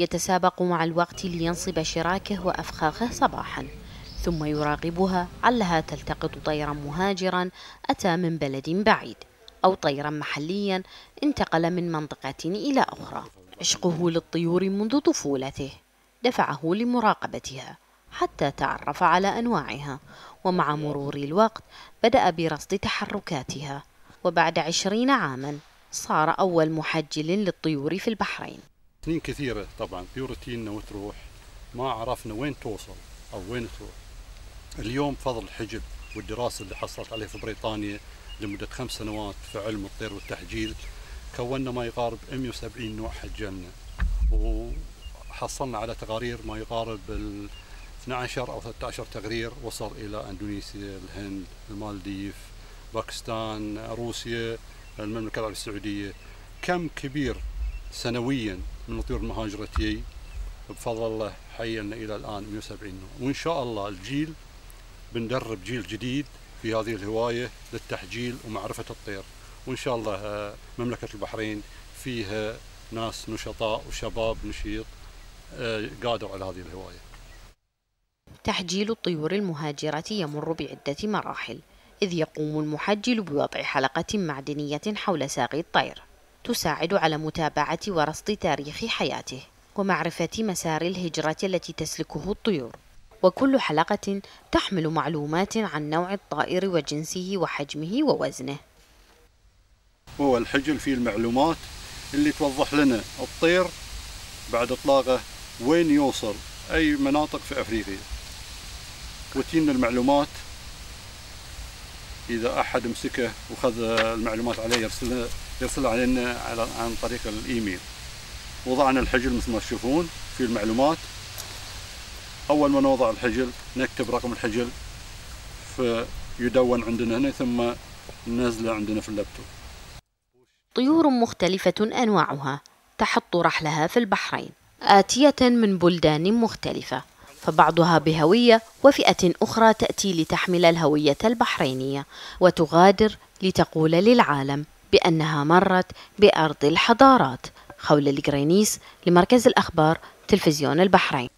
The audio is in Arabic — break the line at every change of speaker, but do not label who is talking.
يتسابق مع الوقت لينصب شراكه وأفخاخه صباحا ثم يراقبها علها تلتقط طيرا مهاجرا أتى من بلد بعيد أو طيرا محليا انتقل من منطقة إلى أخرى. عشقه للطيور منذ طفولته دفعه لمراقبتها حتى تعرف على أنواعها. ومع مرور الوقت بدأ برصد تحركاتها. وبعد عشرين عاما صار أول محجل للطيور في البحرين.
سنين كثيرة طبعا تجينا وتروح ما عرفنا وين توصل أو وين تروح. اليوم بفضل الحجب والدراسة اللي حصلت عليه في بريطانيا لمدة خمس سنوات في علم الطير والتحجيل. كونا ما يقارب 170 نوع حجلنا وحصلنا على تقارير ما يقارب ال 12 أو 13 تقرير وصل إلى أندونيسيا الهند المالديف باكستان روسيا المملكة العربية السعودية. كم كبير سنويا من الطيور المهاجرة تي بفضل الله حجلنا إلى الآن 170 نوع. وإن شاء الله الجيل بندرب جيل جديد في هذه الهواية للتحجيل ومعرفة الطير. وإن شاء الله آه، مملكة البحرين فيها ناس نشطاء وشباب نشيط آه، قادر على هذه الهواية.
تحجيل الطيور المهاجرة يمر بعدة مراحل إذ يقوم المحجل بوضع حلقة معدنية حول ساق الطير. تساعد على متابعة ورصد تاريخ حياته ومعرفة مسار الهجرة التي تسلكه الطيور. وكل حلقة تحمل معلومات عن نوع الطائر وجنسه وحجمه ووزنه.
هو الحجل فيه المعلومات اللي توضح لنا الطير بعد إطلاقه وين يوصل أي مناطق في أفريقيا. وتجينا المعلومات إذا أحد مسكه وخذ المعلومات عليه يرسلها يرسلها علينا على عن طريق الإيميل. وضعنا الحجل مثل ما تشوفون في المعلومات. أول ما نوضع الحجل نكتب رقم الحجل فيدون عندنا هنا ثم ننزله عندنا في اللابتوب.
طيور مختلفة أنواعها تحط رحلها في البحرين آتية من بلدان مختلفة. فبعضها بهوية وفئة أخرى تأتي لتحمل الهوية البحرينية وتغادر لتقول للعالم بأنها مرت بأرض الحضارات. خول الجرينيس لمركز الأخبار تلفزيون البحرين.